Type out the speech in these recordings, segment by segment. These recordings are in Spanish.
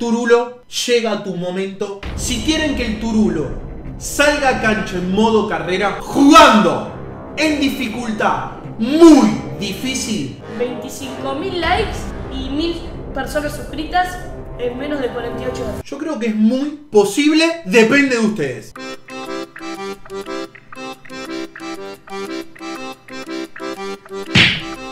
Turulo, llega tu momento. Si quieren que el Turulo salga a cancha en modo carrera, jugando en dificultad muy difícil, 25.000 likes y 1.000 personas suscritas en menos de 48 horas. yo creo que es muy posible, depende de ustedes.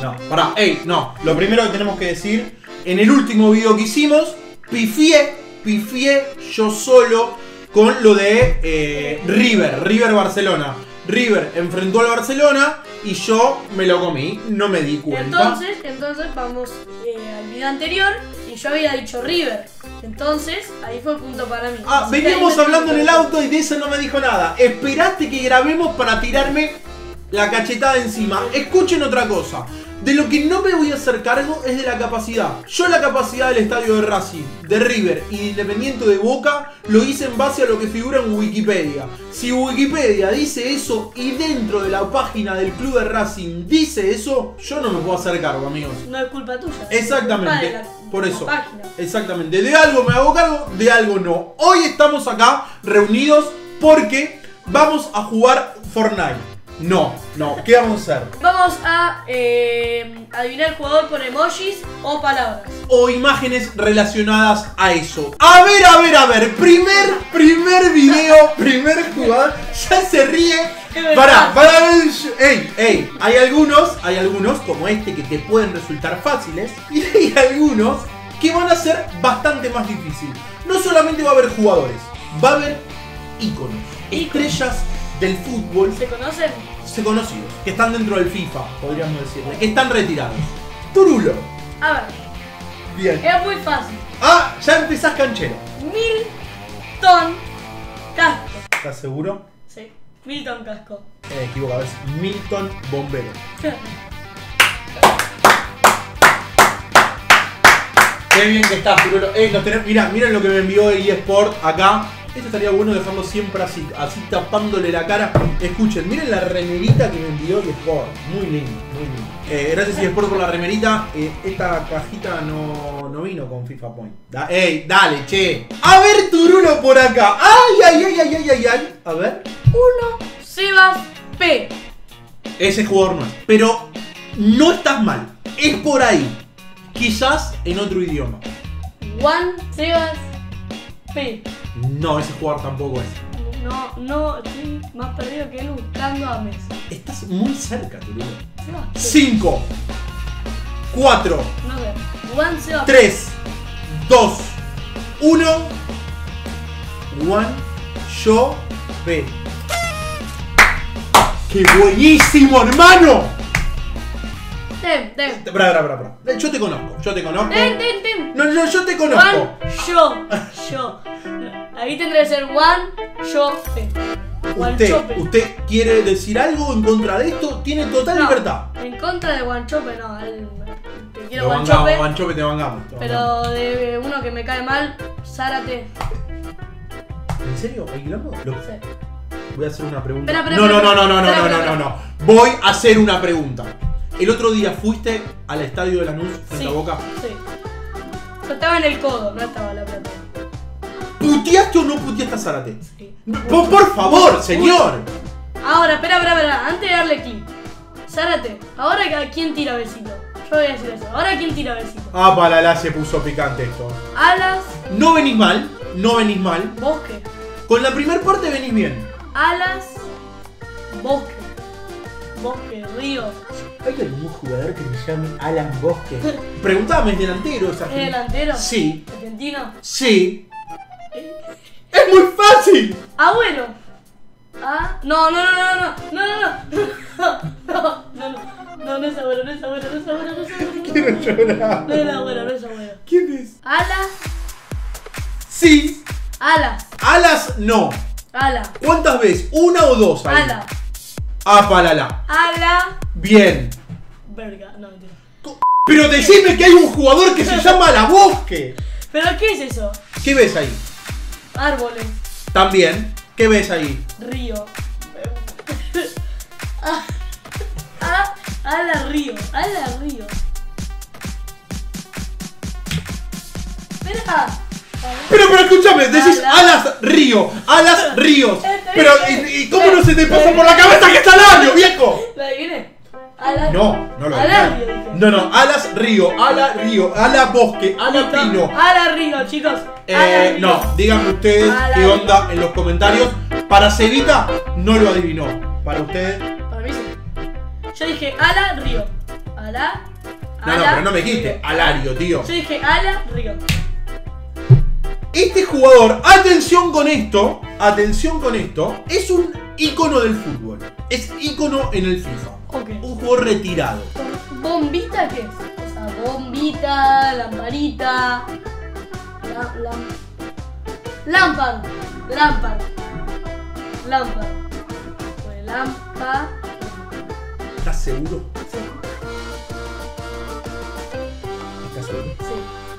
No, pará, ey, no. Lo primero que tenemos que decir, en el último video que hicimos, pifié, pifié yo solo con lo de eh, River, River Barcelona. River enfrentó al Barcelona y yo me lo comí, no me di cuenta. Entonces, entonces vamos eh, al video anterior y yo había dicho River. Entonces, ahí fue punto para mí. Ah, Así veníamos hablando en el auto y de eso no me dijo nada. Esperaste que grabemos para tirarme la cachetada encima. Escuchen otra cosa. De lo que no me voy a hacer cargo es de la capacidad. Yo la capacidad del estadio de Racing, de River y de Independiente de Boca lo hice en base a lo que figura en Wikipedia. Si Wikipedia dice eso y dentro de la página del club de Racing dice eso, yo no me puedo hacer cargo, amigos. No es culpa tuya. Exactamente, Es culpa de la- por eso. página. Exactamente, de algo me hago cargo, de algo no. Hoy estamos acá reunidos porque vamos a jugar Fortnite. No, no, ¿qué vamos a hacer? Vamos a eh, adivinar jugador por emojis o palabras. O imágenes relacionadas a eso. A ver, a ver, a ver. Primer, primer video, primer jugador. Ya se ríe. Para ver. Ey, ey. Hay algunos, hay algunos como este que te pueden resultar fáciles. Y hay algunos que van a ser bastante más difíciles. No solamente va a haber jugadores, va a haber íconos, estrellas del fútbol ¿Se conocen? Se conocidos, que están dentro del FIFA, podríamos decirle, que están retirados. Turulo. A ver, Bien. es muy fácil. Ah, ya empezás canchero. Milton Casco. ¿Estás seguro? Sí, Milton Casco. Eh, equivocado, es Milton Bombero. Qué bien que estás, Turulo. Eh, nos mirá, miren lo que me envió eSport acá. Esto estaría bueno dejarlo siempre así, así tapándole la cara. Escuchen, miren la remerita que me envió eSport. Muy lindo, muy lindo. Eh, gracias eSport por la remerita. Eh, esta cajita no, no vino con FIFA Point. Da- ¡Ey, dale, che! A ver, Turulo por acá. ¡Ay, ay, ay, ay, ay, ay! ay! A ver. Uno, Sebas P. Ese jugador no es. Pero no estás mal. Es por ahí. Quizás en otro idioma. Juan Sebas P. No, ese jugador tampoco es. No, no, estoy más perdido que él buscando a Messi. Estás muy cerca, Turulo. P. 5, 4, No sé. Juan Sebas 3, 2, 1. One, yo, B. ¡Qué buenísimo, hermano! Bra, bra, bra, bra. Yo te conozco, yo te conozco. Tem, tem, tem. No, no, yo te conozco. Juan, yo, yo. Ahí tendría que ser Juan, yo. Juan Usted, Chope. usted quiere decir algo en contra de esto, tiene total No, libertad. En contra de Guanchope, no. él- te quiero Guanchope. Guanchope, te vangamos. Pero de uno que me cae mal, Zárate. ¿En serio? ¿Hay quilombo? Lo- Sí. Voy a hacer una pregunta. Espera, no, espera, no, no, no, no, no, no, no, no, no. Voy a hacer una pregunta. El otro día fuiste al estadio de Lanús frente Sí. a Boca. Sí. Yo estaba en el codo, no estaba la platea. ¿Puteaste o no puteaste a Zárate? Sí. Por, por favor, señor. Ahora, espera, espera, espera. Antes de darle clic. Zárate, ahora a quién tira besito. Yo voy a decir eso. Ahora quién tira besito. Ah, para la se puso picante esto. Alas, No venís mal, no venís mal. bosque. Con la primera parte venís bien. Alas, bosque. Bosque, río. ¿Hay algún jugador que se llame Alan Bosque? Preguntame, ¿es delantero? ¿Es ¿Es argentino? delantero? Sí, Argentino. sí. ¡Es muy fácil! Abuelo. Ah, no, no, no, no, no, no, no, no, no, no, no, no, no es abuelo, no es abuelo, no es abuelo, no es abuelo. Quiero llorar. No es abuelo, no es abuelo. ¿Quién es? Alas, Sí. alas, Alas, no. ala, ¿Cuántas veces? ¿Una o dos? ahí? Ala, Ah, palala. ala, Bien. verga, no, mentira. Pero decime que hay un jugador que se llama La Bosque. ¿Pero qué es eso? ¿Qué ves ahí? Árboles, También. ¿Qué ves ahí? río. Ah, ah, ala, río, ala, río. Espera, Pero, pero escúchame, decís Alas. Alas Río, Alas Ríos. Pero. ¿y, y cómo no se te pasa por la cabeza que está Alario, viejo? ¿Lo adiviné? Ala- No, no lo Alario, adiviné. dije. No, no, Alas Río, Ala Río, Ala Bosque, Ala. Pino. Ala Río, chicos. Eh, Ala Río. no, díganme ustedes Ala qué Río. onda en los comentarios. Para Cevita no lo adivinó. Para ustedes. Para mí sí. Yo dije Ala Río. Ala. No, no, Ala, pero no me dijiste Río. Alario, tío. Yo dije Ala Río. Este jugador, atención con esto, atención con esto, es un ícono del fútbol. Es ícono en el FIFA. Ok. Un jugador retirado. ¿Bombita qué es? O sea, bombita, lamparita. La, lámpara. Lámpara. Lámpara. Pues lámpara. ¿Estás seguro? Sí, ¿Estás seguro? sí.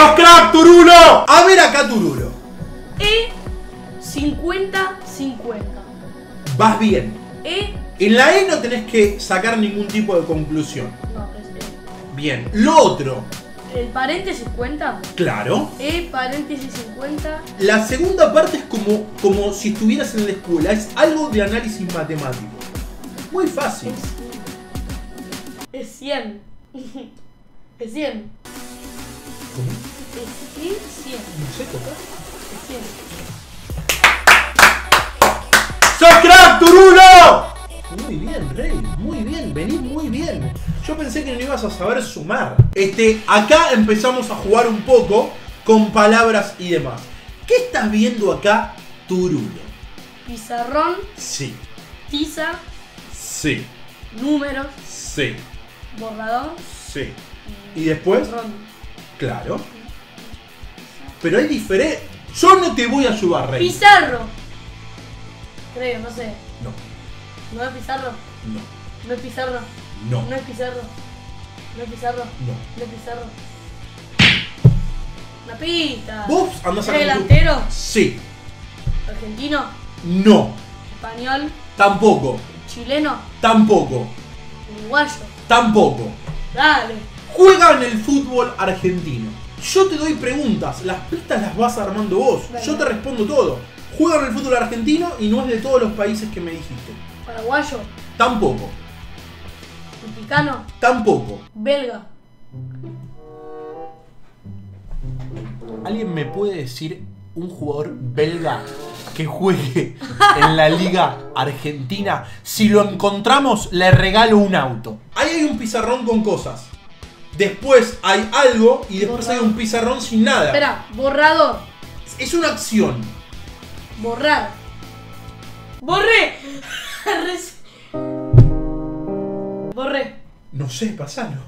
¡Sos crack, Turulo! A ver acá, Turulo. E 50-50. Vas bien. E. En la E no tenés que sacar ningún tipo de conclusión. No, es E. Bien. Lo otro, El paréntesis cuenta. claro. E paréntesis 50. La segunda parte es como, como si estuvieras en la escuela. Es algo de análisis matemático. Muy fácil. Es, es 100. Es 100. ¿Cómo? Es I 100. No sé tocar. Es 100. ¡Sos crack, Turulo! Muy bien, Rey, muy bien, venís muy bien. Yo pensé que no ibas a saber sumar. Este, acá empezamos a jugar un poco con palabras y demás. ¿Qué estás viendo acá, Turulo? Pizarrón, Sí, tiza, sí, números, sí, borrador. sí. ¿Y después? borrón. Claro. Pero hay diferencia. Yo no te voy a ayudar, Rey. Pizarro. Creo, no sé. No, ¿No es pizarro? no, ¿No es pizarro? no, ¿No es pizarro? ¿No es pizarro? no. ¿No es pizarro? Una pista. ¿Vos andás a ¿Es delantero? Sí, ¿Argentino? no, ¿Español? tampoco, ¿Chileno? tampoco, ¿Uruguayo? tampoco. Dale. Juega en el fútbol argentino. Yo te doy preguntas, las pistas las vas armando vos. Dale. Yo te respondo todo. Juega en el fútbol argentino y no es de todos los países que me dijiste. ¿Paraguayo? Tampoco, ¿Mexicano? tampoco. ¿Belga? ¿Alguien me puede decir un jugador belga que juegue en la liga argentina? Si lo encontramos, le regalo un auto. Ahí hay un pizarrón con cosas. Después hay algo y después hay un pizarrón sin nada. Espera, borrador. Es una acción. Borrar. ¡Borré! Borré. No sé, pasalo.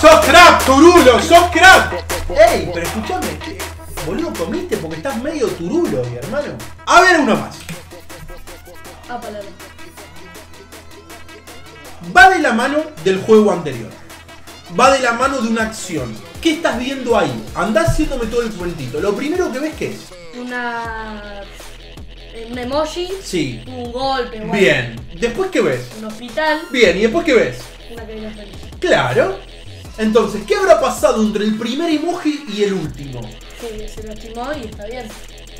¡Sos crack, Turulo! ¡Sos crack! ¡Ey, pero escúchame! eh, Boludo, comiste porque estás medio turulo, mi hermano. A ver, uno más. Ah, palabra. Va de la mano del juego anterior. Va de la mano de una acción. ¿Qué estás viendo ahí? Andá haciéndome todo el cuentito. Lo primero que ves que es. Una. Un emoji. Sí. Un golpe. Bien. ¿Después qué ves? Un hospital. Bien. ¿Y después qué ves? Una feliz. Claro. Entonces, ¿qué habrá pasado entre el primer emoji y el último? Que se lastimó y está bien.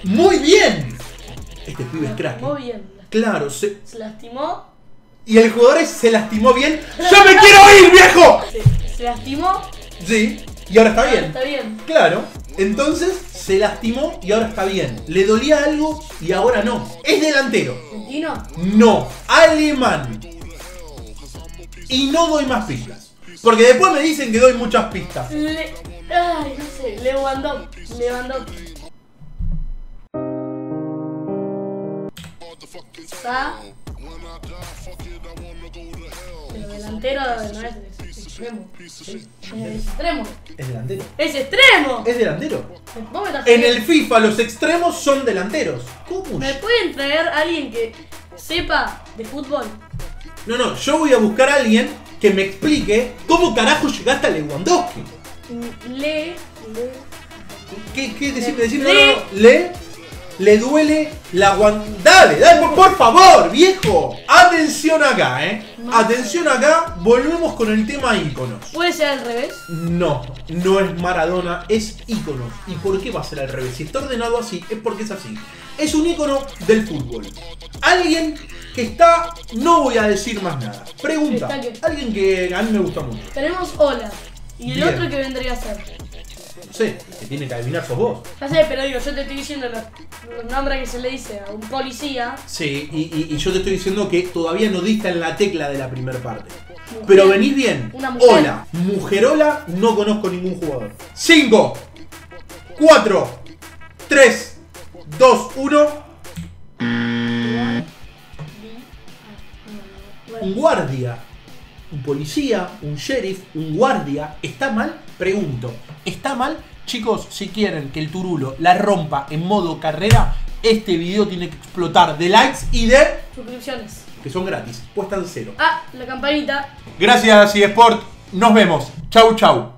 ¡Muy bien! Este pibe es crack. lastimó ¿eh? bien. Claro, se... Se lastimó. Y el jugador es- se lastimó bien. ¡Yo me quiero ir, viejo! Se, se lastimó. Sí. Y ahora está bien. Está bien. Claro. Entonces se lastimó y ahora está bien. Le dolía algo y ahora no. Es delantero. ¿Argentino? No. Alemán. Y no doy más pistas. Porque después me dicen que doy muchas pistas. Le... Ay, no sé. Lewandowski. Lewandowski. Sa. Pero delantero no es extremo. Es extremo. Es delantero. ¡Es extremo! Es delantero. Vos me estás En el FIFA los extremos son delanteros. ¿Cómo? ¿Me pueden traer alguien que sepa de fútbol? No, no, yo voy a buscar a alguien que me explique cómo carajo llegaste a Lewandowski. Le. Le. ¿Qué, qué decime, decime? Le- No, no, no. Le. Le duele la guan... Dale, dale, por- por favor, viejo. Atención acá, eh. Atención acá, volvemos con el tema íconos. ¿Puede ser al revés? No, no es Maradona, es ícono. ¿Y por qué va a ser al revés? Si está ordenado así, es porque es así. Es un ícono del fútbol. Alguien que está. No voy a decir más nada. Pregunta. Alguien que a mí me gusta mucho. Tenemos Hola. Y el Bien. otro que vendría a ser. No sé, que tiene que adivinar sos vos. Ya sé, pero digo, yo te estoy diciendo los, los nombres que se le dice a un policía. Sí, y, y- y yo te estoy diciendo que todavía no dista en la tecla de la primera parte. Mujer. Pero venís bien. Una mujer. Hola, mujerola, no conozco ningún jugador. 5, 4, 3, 2, 1. Un guardia, un policía, un sheriff, un guardia. ¿Está mal? Pregunto. ¿Está mal? Chicos, si quieren que el Turulo la rompa en modo carrera, este video tiene que explotar de likes y de... Suscripciones. que son gratis, cuestan cero. Ah, la campanita. Gracias, eSport. Nos vemos. Chau, chau.